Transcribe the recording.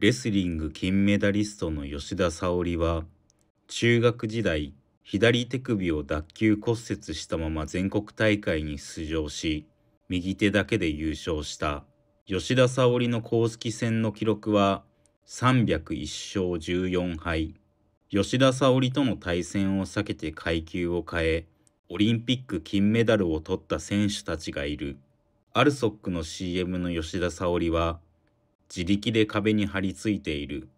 レスリング金メダリストの吉田沙保里は中学時代左手首を脱臼骨折したまま全国大会に出場し右手だけで優勝した。吉田沙保里の公式戦の記録は301勝14敗。吉田沙保里との対戦を避けて階級を変えオリンピック金メダルを取った選手たちがいる。アルソックの CM の吉田沙保里は自力で壁に張り付いている。